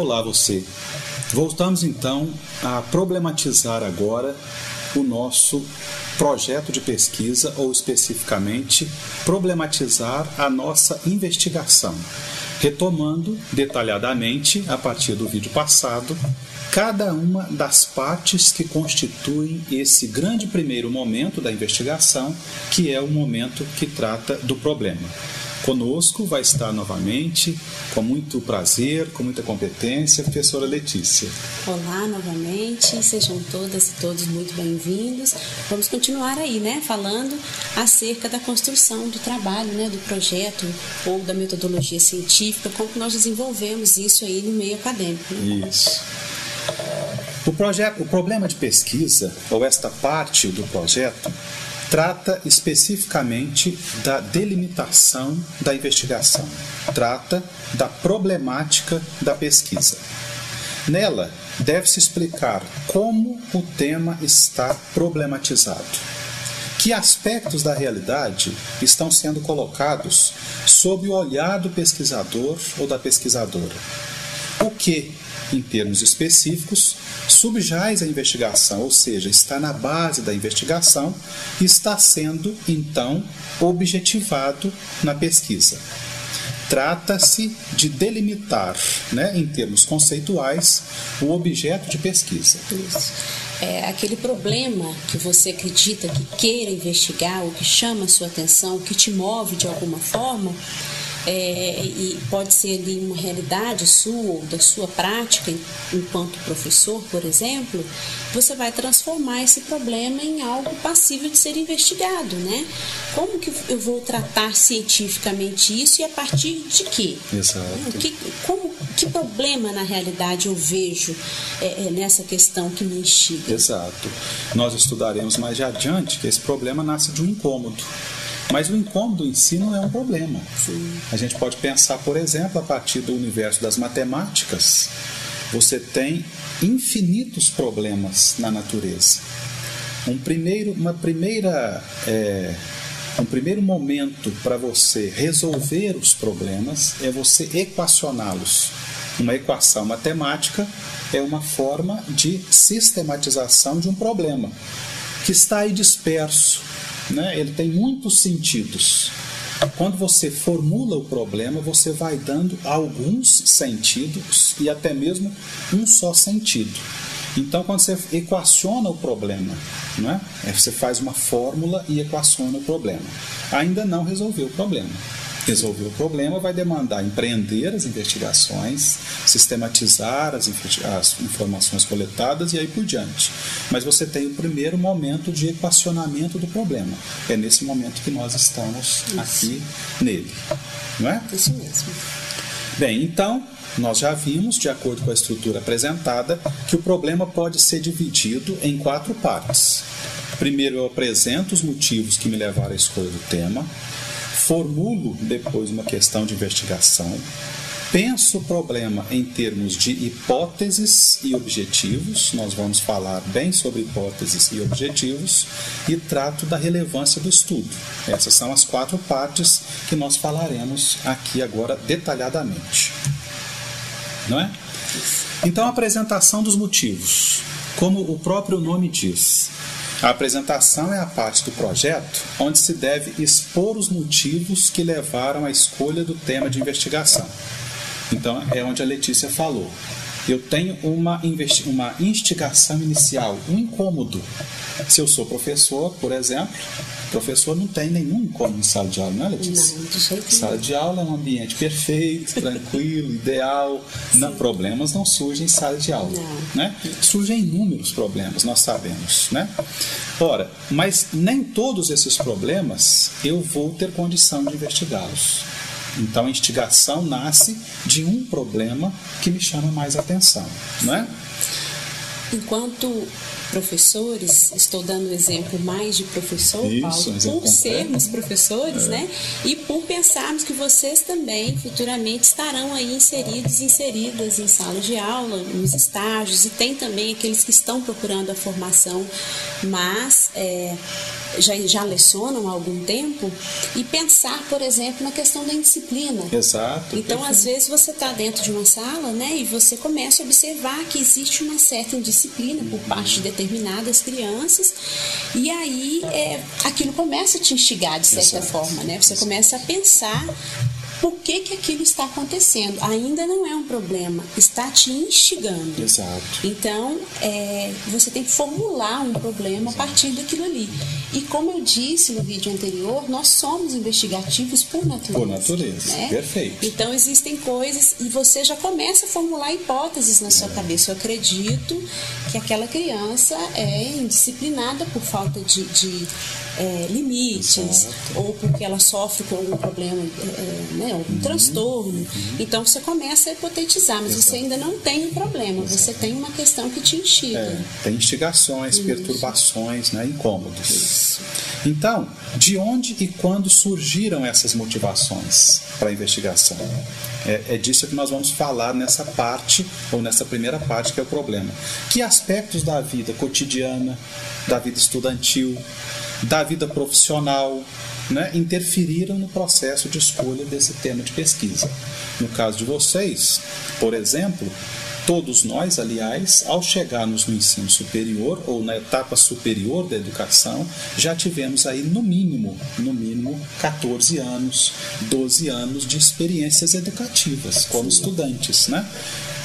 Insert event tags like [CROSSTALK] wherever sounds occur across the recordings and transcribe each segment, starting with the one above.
Olá, você. Voltamos então a problematizar agora o nosso projeto de pesquisa, ou especificamente, problematizar a nossa investigação, retomando detalhadamente, a partir do vídeo passado, cada uma das partes que constituem esse grande primeiro momento da investigação, que é o momento que trata do problema. Conosco vai estar novamente, com muito prazer, com muita competência, a professora Letícia. Olá novamente, sejam todas e todos muito bem-vindos. Vamos continuar aí, né, falando acerca da construção do trabalho, né, do projeto ou da metodologia científica, como nós desenvolvemos isso aí no meio acadêmico. Né? Isso. O, projeto, o problema de pesquisa, ou esta parte do projeto, trata especificamente da delimitação da investigação, trata da problemática da pesquisa. Nela, deve-se explicar como o tema está problematizado. Que aspectos da realidade estão sendo colocados sob o olhar do pesquisador ou da pesquisadora? O que, em termos específicos, subjaz a investigação, ou seja, está na base da investigação está sendo, então, objetivado na pesquisa. Trata-se de delimitar, né, em termos conceituais, o objeto de pesquisa. Isso. É aquele problema que você acredita que queira investigar, ou que chama a sua atenção, que te move de alguma forma, é, e pode ser ali uma realidade sua ou da sua prática enquanto professor, por exemplo, você vai transformar esse problema em algo passível de ser investigado, né? Como que eu vou tratar cientificamente isso e a partir de quê? Exato. Que, como, que problema na realidade eu vejo é, é, nessa questão que me instiga? Exato. Nós estudaremos mais adiante que esse problema nasce de um incômodo. Mas o incômodo em si não é um problema. Sim. A gente pode pensar, por exemplo, a partir do universo das matemáticas, você tem infinitos problemas na natureza. Um primeiro, uma primeira, é, um primeiro momento para você resolver os problemas é você equacioná-los. Uma equação matemática é uma forma de sistematização de um problema que está aí disperso né? ele tem muitos sentidos. Quando você formula o problema, você vai dando alguns sentidos e até mesmo um só sentido. Então, quando você equaciona o problema, né? você faz uma fórmula e equaciona o problema. Ainda não resolveu o problema resolver o problema vai demandar empreender as investigações, sistematizar as, as, informações coletadas e aí por diante. Mas você tem o primeiro momento de equacionamento do problema. É nesse momento que nós estamos Isso. aqui nele. Não é? Isso mesmo. Bem, então, nós já vimos, de acordo com a estrutura apresentada, que o problema pode ser dividido em quatro partes. Primeiro, eu apresento os motivos que me levaram à escolha do tema formulo depois uma questão de investigação, penso o problema em termos de hipóteses e objetivos, nós vamos falar bem sobre hipóteses e objetivos, e trato da relevância do estudo. Essas são as quatro partes que nós falaremos aqui agora detalhadamente. Não é? Então, a apresentação dos motivos. Como o próprio nome diz, a apresentação é a parte do projeto onde se deve expor os motivos que levaram à escolha do tema de investigação. Então, é onde a Letícia falou. Eu tenho uma, uma instigação inicial, um incômodo. Se eu sou professor, por exemplo, professor não tem nenhum incômodo em sala de aula, não é, Letícia? Não, de jeito Sala de aula é um ambiente perfeito, tranquilo, [LAUGHS] ideal. Não, problemas não surgem em sala de aula. Não. Né? Surgem inúmeros problemas, nós sabemos. Né? Ora, mas nem todos esses problemas eu vou ter condição de investigá-los. Então a instigação nasce de um problema que me chama mais atenção, não é? Enquanto professores, estou dando o exemplo mais de professor, Isso, Paulo, por sermos professores, é. né? E por pensarmos que vocês também futuramente estarão aí inseridos, inseridas em sala de aula, nos estágios, e tem também aqueles que estão procurando a formação, mas é, já, já lecionam há algum tempo, e pensar, por exemplo, na questão da indisciplina. Exato. Então, perfeito. às vezes, você está dentro de uma sala né, e você começa a observar que existe uma certa indisciplina por parte de determinadas crianças, e aí é, aquilo começa a te instigar de certa Exato. forma. Né? Você começa a pensar por que, que aquilo está acontecendo. Ainda não é um problema, está te instigando. Exato. Então, é, você tem que formular um problema a partir daquilo ali. E como eu disse no vídeo anterior, nós somos investigativos por natureza. Por natureza, né? perfeito. Então, existem coisas e você já começa a formular hipóteses na sua é. cabeça. Eu acredito que aquela criança é indisciplinada por falta de, de é, limites Exato. ou porque ela sofre com algum problema, é, né, algum uhum. transtorno. Uhum. Então você começa a hipotetizar, mas Exato. você ainda não tem um problema, Exato. você tem uma questão que te instiga. É, tem instigações, Isso. perturbações, né, incômodos. Isso. Então, de onde e quando surgiram essas motivações para a investigação? É, é, disso que nós vamos falar nessa parte, ou nessa primeira parte, que é o problema. Que aspectos da vida cotidiana, da vida estudantil, da vida profissional, né, interferiram no processo de escolha desse tema de pesquisa. No caso de vocês, por exemplo, todos nós, aliás, ao chegarmos no ensino superior ou na etapa superior da educação, já tivemos aí no mínimo, no mínimo 14 anos, 12 anos de experiências educativas como estudantes, né?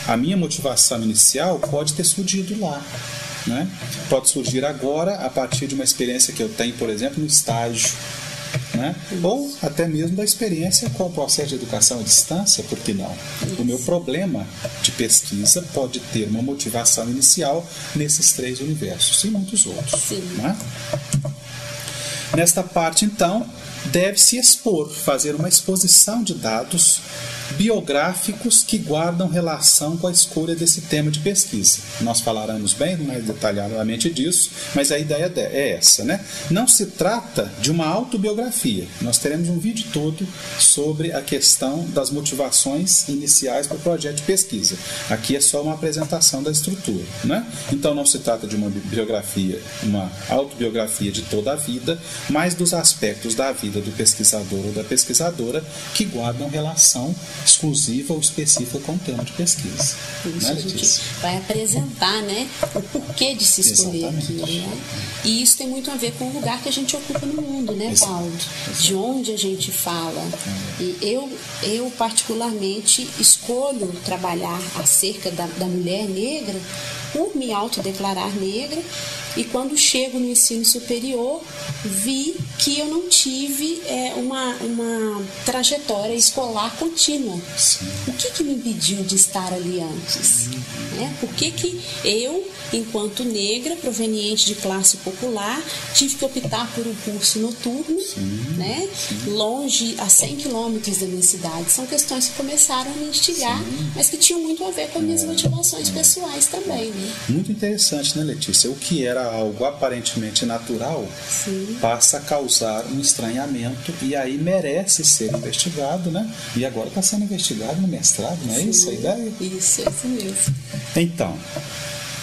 A minha motivação inicial pode ter surgido lá, né? Pode surgir agora a partir de uma experiência que eu tenho, por exemplo, no estágio. Né? Ou até mesmo da experiência com o processo de educação à distância, por que não? O meu problema de pesquisa pode ter uma motivação inicial nesses três universos e muitos outros. Né? Nesta parte, então, deve-se expor, fazer uma exposição de dados biográficos que guardam relação com a escolha desse tema de pesquisa. Nós falaremos bem mais detalhadamente disso, mas a ideia é essa, né? Não se trata de uma autobiografia. Nós teremos um vídeo todo sobre a questão das motivações iniciais para o projeto de pesquisa. Aqui é só uma apresentação da estrutura, né? Então não se trata de uma biografia, uma autobiografia de toda a vida, mas dos aspectos da vida do pesquisador ou da pesquisadora que guardam relação exclusiva ou específica com o tema de pesquisa. Isso, né, a gente vai apresentar né, o porquê de se escolher Exatamente. aquilo. Né? E isso tem muito a ver com o lugar que a gente ocupa no mundo, né, Exato. Paulo? Exato. De onde a gente fala. É. E eu, eu, particularmente, escolho trabalhar acerca da, da mulher negra por me autodeclarar negra e quando chego no ensino superior, vi que eu não tive é, uma, uma trajetória escolar contínua. O que, que me impediu de estar ali antes? Né? Por que, que eu, enquanto negra, proveniente de classe popular, tive que optar por um curso noturno, sim, né? Sim. longe, a 100 quilômetros da minha cidade? São questões que começaram a me instigar, sim. mas que tinham muito a ver com as minhas é, motivações é. pessoais também. Né? Muito interessante, né, Letícia? O que era algo aparentemente natural passa a causar um estranhamento e aí merece ser investigado, né? E agora está sendo investigado no mestrado, não é isso a ideia? Isso, é isso mesmo. Então,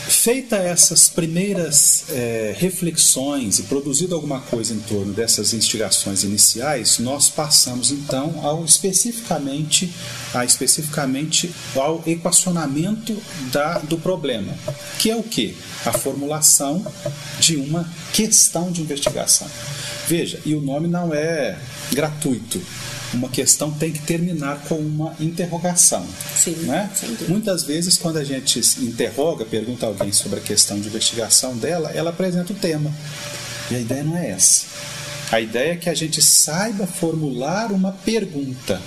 feita essas primeiras é, reflexões e produzido alguma coisa em torno dessas instigações iniciais, nós passamos então ao especificamente, a, especificamente ao equacionamento da, do problema, que é o que? A formulação de uma questão de investigação. Veja, e o nome não é gratuito uma questão tem que terminar com uma interrogação. Sim, né? Muitas vezes, quando a gente interroga, pergunta alguém sobre a questão de investigação dela, ela apresenta o tema. E a ideia não é essa. A ideia é que a gente saiba formular uma pergunta.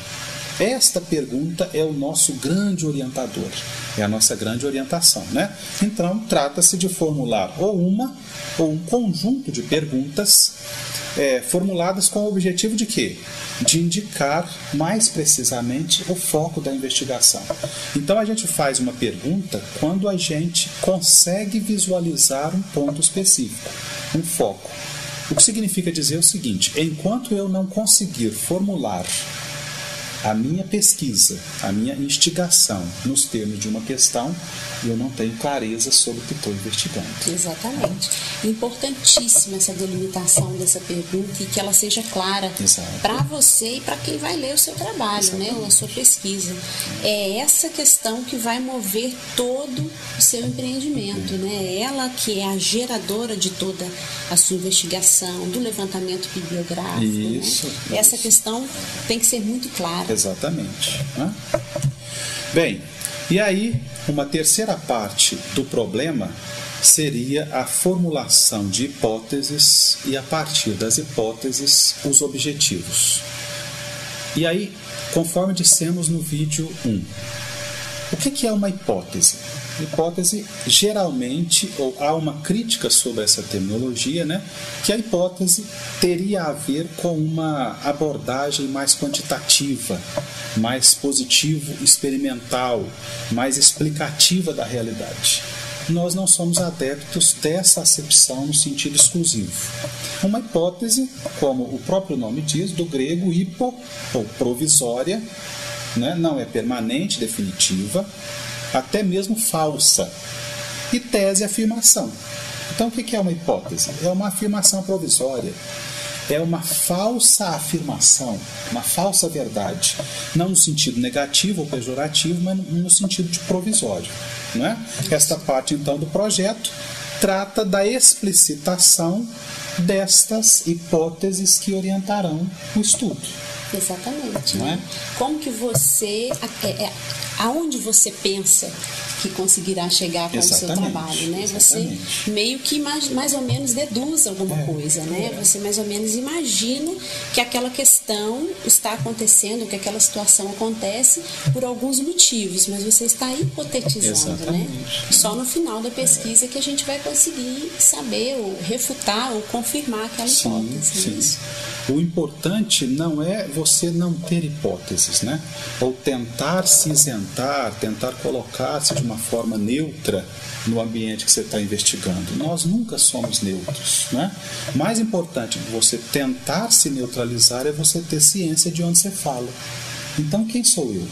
Esta pergunta é o nosso grande orientador, é a nossa grande orientação, né? Então, trata-se de formular ou uma ou um conjunto de perguntas é, formuladas com o objetivo de quê? De indicar mais precisamente o foco da investigação. Então a gente faz uma pergunta quando a gente consegue visualizar um ponto específico, um foco. O que significa dizer o seguinte: enquanto eu não conseguir formular a minha pesquisa, a minha instigação nos termos de uma questão, eu não tenho clareza sobre o que estou investigando. Exatamente. Importantíssima essa delimitação dessa pergunta e que ela seja clara para você e para quem vai ler o seu trabalho, né, ou a sua pesquisa. É essa questão que vai mover todo o seu empreendimento, né? Ela que é a geradora de toda a sua investigação, do levantamento bibliográfico. Né? Isso. Né? Essa questão tem que ser muito clara. Exatamente. Né? Bem, e aí uma terceira parte do problema seria a formulação de hipóteses e, a partir das hipóteses, os objetivos. E aí, conforme dissemos no vídeo 1, o que é uma hipótese? Hipótese, geralmente, ou há uma crítica sobre essa terminologia, né, que a hipótese teria a ver com uma abordagem mais quantitativa, mais positivo, experimental, mais explicativa da realidade. Nós não somos adeptos dessa acepção no sentido exclusivo. Uma hipótese, como o próprio nome diz, do grego hipo, ou provisória, né, não é permanente, definitiva, até mesmo falsa. E tese é afirmação. Então, o que é uma hipótese? É uma afirmação provisória. É uma falsa afirmação, uma falsa verdade. Não no sentido negativo ou pejorativo, mas no sentido de provisório. Né? Esta parte, então, do projeto trata da explicitação destas hipóteses que orientarão o estudo. Exatamente. Não é? Como que você. É, é, aonde você pensa que conseguirá chegar com exatamente, o seu trabalho, né? Exatamente. Você meio que mais, mais ou menos deduz alguma é, coisa, né? É. Você mais ou menos imagina que aquela questão está acontecendo, que aquela situação acontece por alguns motivos, mas você está hipotetizando, né? exatamente. né? Só no final da pesquisa que a gente vai conseguir saber ou refutar ou confirmar aquela sim, hipótese. Né? Sim. O importante não é você não ter hipóteses, né? Ou tentar se isentar, tentar colocar-se de uma forma neutra no ambiente que você está investigando. Nós nunca somos neutros, né? Mais importante que você tentar se neutralizar é você ter ciência de onde você fala. Então, quem sou eu?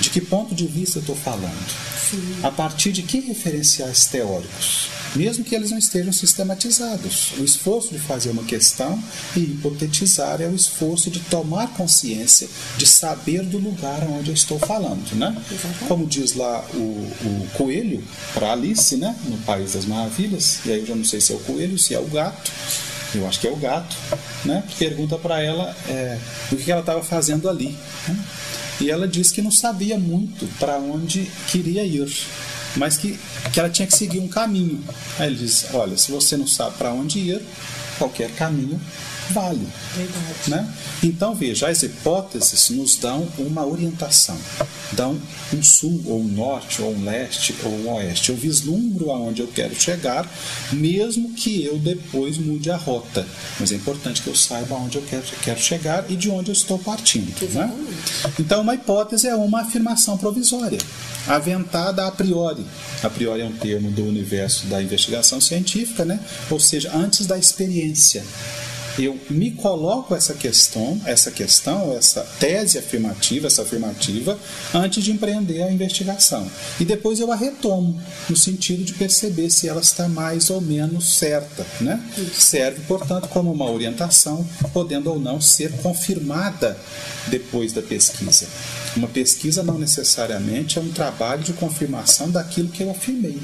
De que ponto de vista eu estou falando? Sim. A partir de que referenciais teóricos? mesmo que eles não estejam sistematizados. O esforço de fazer uma questão e hipotetizar é o esforço de tomar consciência, de saber do lugar onde eu estou falando, né? Como diz lá o, o coelho para Alice, né? No País das Maravilhas, e aí eu já não sei se é o coelho, se é o gato, eu acho que é o gato, né? Pergunta para ela é, o que ela estava fazendo ali. Né? E ela diz que não sabia muito para onde queria ir mas que, que ela tinha que seguir um caminho. Aí ele diz: Olha, se você não sabe para onde ir, qualquer caminho vale. Verdade. Né? Então, veja, as hipóteses nos dão uma orientação, dão um sul, ou um norte, ou um leste, ou um oeste. Eu vislumbro aonde eu quero chegar, mesmo que eu depois mude a rota. Mas é importante que eu saiba aonde eu quero, quero chegar e de onde eu estou partindo. Né? Então, uma hipótese é uma afirmação provisória aventada a priori. A priori é um termo do universo da investigação científica, né? ou seja, antes da experiência. Eu me coloco essa questão, essa questão, essa tese afirmativa, essa afirmativa, antes de empreender a investigação. E depois eu a retomo, no sentido de perceber se ela está mais ou menos certa. Né? Serve, portanto, como uma orientação, podendo ou não ser confirmada depois da pesquisa. Uma pesquisa não necessariamente é um trabalho de confirmação daquilo que eu afirmei.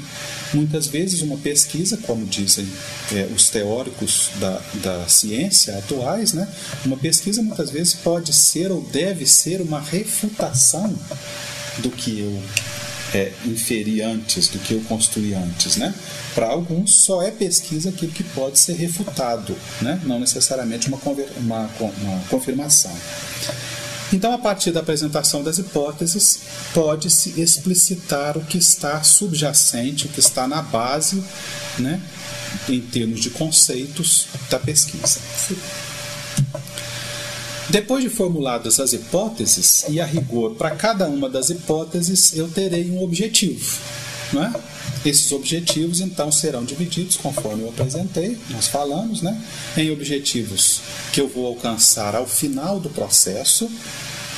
Muitas vezes, uma pesquisa, como dizem é, os teóricos da, da ciência atuais, né, uma pesquisa muitas vezes pode ser ou deve ser uma refutação do que eu é, inferi antes, do que eu construí antes. Né? Para alguns, só é pesquisa aquilo que pode ser refutado, né? não necessariamente uma, uma, uma confirmação. Então, a partir da apresentação das hipóteses, pode-se explicitar o que está subjacente, o que está na base, né, em termos de conceitos da pesquisa. Depois de formuladas as hipóteses, e a rigor, para cada uma das hipóteses, eu terei um objetivo. Não é? Esses objetivos, então, serão divididos, conforme eu apresentei, nós falamos, né? em objetivos que eu vou alcançar ao final do processo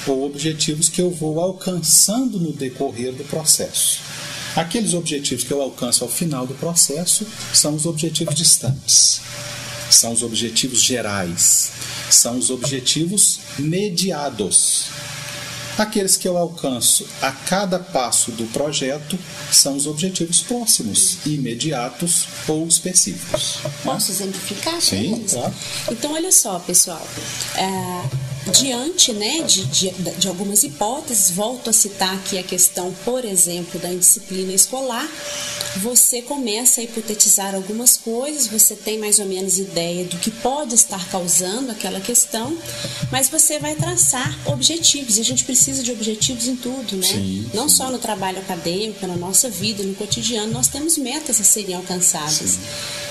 ou objetivos que eu vou alcançando no decorrer do processo. Aqueles objetivos que eu alcanço ao final do processo são os objetivos distantes, são os objetivos gerais, são os objetivos mediados. Aqueles que eu alcanço a cada passo do projeto são os objetivos próximos, imediatos ou específicos. Posso exemplificar? Sim, claro. Então, olha só, pessoal. É diante né, de, de, de, algumas hipóteses, volto a citar aqui a questão, por exemplo, da indisciplina escolar, você começa a hipotetizar algumas coisas, você tem mais ou menos ideia do que pode estar causando aquela questão, mas você vai traçar objetivos, e a gente precisa de objetivos em tudo, né? Sim, Não sim. só no trabalho acadêmico, na nossa vida, no cotidiano, nós temos metas a serem alcançadas. Sim.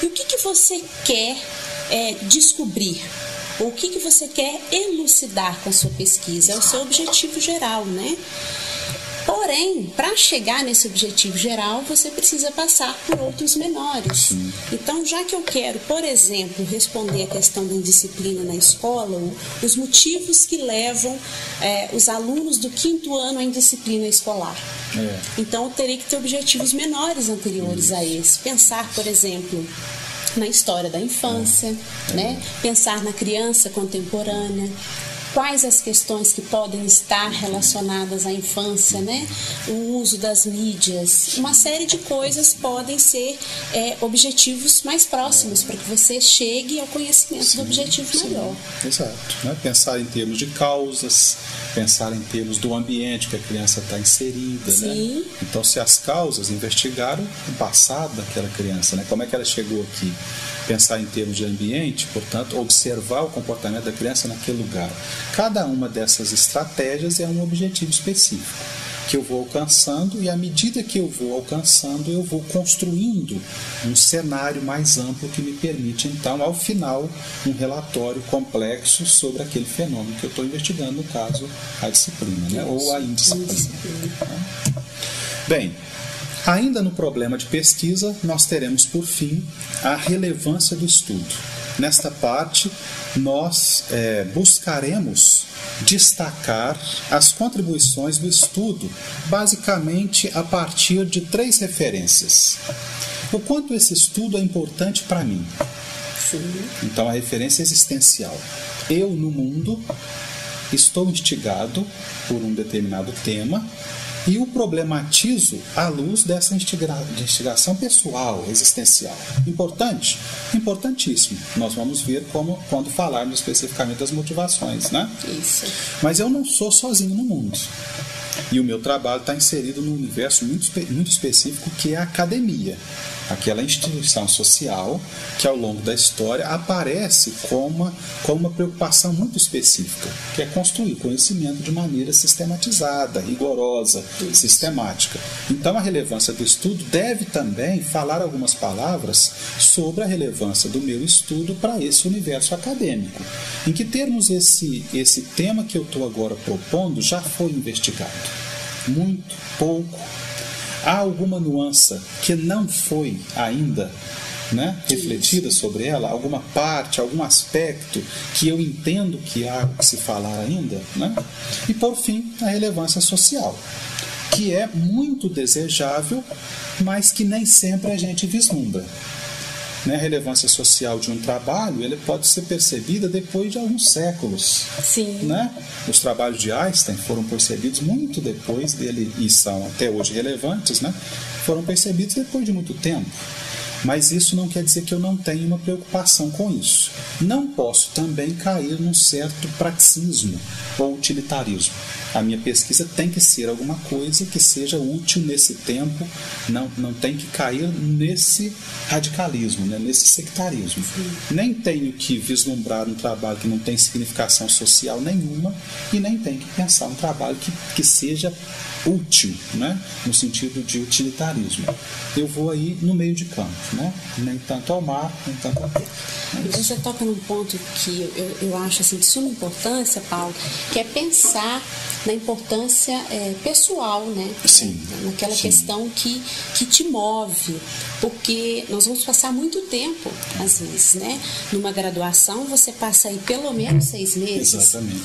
E o que, que você quer é, descobrir? O que, que você quer elucidar com a sua pesquisa, é o seu objetivo geral, né? Porém, para chegar nesse objetivo geral, você precisa passar por outros menores. Então, já que eu quero, por exemplo, responder a questão da indisciplina na escola, os motivos que levam é, os alunos do quinto ano à indisciplina escolar. É. Então, eu teria que ter objetivos menores anteriores a esse. Pensar, por exemplo, na história da infância, né? pensar na criança contemporânea, quais as questões que podem estar relacionadas à infância, né? O uso das mídias, uma série de coisas podem ser é, objetivos mais próximos para que você chegue ao conhecimento sim, do objetivo sim. maior. Exato. Né? Pensar em termos de causas, pensar em termos do ambiente que a criança está inserida, né? sim. né? Então, se as causas investigaram o passado daquela criança, né? Como é que ela chegou aqui? pensar em termos de ambiente, portanto, observar o comportamento da criança naquele lugar. Cada uma dessas estratégias é um objetivo específico que eu vou alcançando e à medida que eu vou alcançando, eu vou construindo um cenário mais amplo que me permite então, ao final, um relatório complexo sobre aquele fenômeno que eu estou investigando, no caso, a disciplina, né? ou a indisciplina. Bem, Ainda no problema de pesquisa, nós teremos por fim a relevância do estudo. Nesta parte, nós é, buscaremos destacar as contribuições do estudo, basicamente a partir de três referências. O quanto esse estudo é importante para mim. Sim. Então, a referência existencial. Eu, no mundo, estou instigado por um determinado tema e o problematizo à luz dessa investigação pessoal, existencial. Importante? Importantíssimo. Nós vamos ver como quando falarmos especificamente das motivações, né? Isso. Mas eu não sou sozinho no mundo. E o meu trabalho está inserido num universo muito, muito específico que é a academia aquela instituição social que ao longo da história aparece como uma, como uma preocupação muito específica, que é construir conhecimento de maneira sistematizada, rigorosa, sistemática. Então a relevância do estudo deve também falar algumas palavras sobre a relevância do meu estudo para esse universo acadêmico. Em que termos esse, esse tema que eu estou agora propondo já foi investigado? Muito, pouco, há alguma nuance que não foi ainda né, refletida sobre ela, alguma parte, algum aspecto que eu entendo que há que se falar ainda, né? e por fim a relevância social, que é muito desejável, mas que nem sempre a gente vislumbra né, a relevância social de um trabalho ele pode ser percebida depois de alguns séculos. Sim. Né? Os trabalhos de Einstein foram percebidos muito depois dele, e são até hoje relevantes, né? foram percebidos depois de muito tempo. Mas isso não quer dizer que eu não tenha uma preocupação com isso. Não posso também cair num certo praticismo ou utilitarismo. A minha pesquisa tem que ser alguma coisa que seja útil nesse tempo, não, não tem que cair nesse radicalismo, né? nesse sectarismo. Nem tenho que vislumbrar um trabalho que não tem significação social nenhuma e nem tenho que pensar um trabalho que, que seja útil, né? no sentido de utilitarismo. Eu vou aí no meio de campo, né? nem tanto ao mar, nem tanto ao terra. É você toca num ponto que eu, eu acho assim, de suma importância, Paulo, que é pensar na importância é, pessoal, né? Sim. Naquela sim. questão que, que te move, porque nós vamos passar muito tempo, às vezes, né? Numa graduação, você passa aí pelo menos seis meses. Exatamente.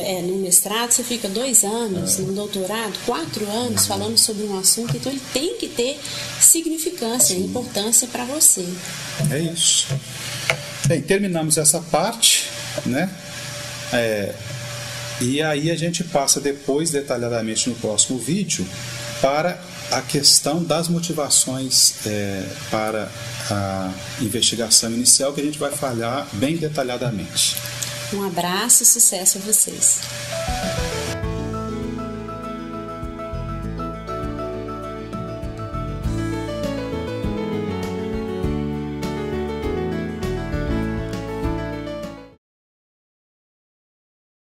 É, no mestrado, você fica dois anos, é. no doutorado, quatro anos, uhum. falando sobre um assunto, então ele tem que ter significância, sim. importância para você. É isso. Bem, terminamos essa parte, né? É, e aí a gente passa depois, detalhadamente no próximo vídeo, para a questão das motivações é, para a investigação inicial, que a gente vai falhar bem detalhadamente. Um abraço e sucesso a vocês.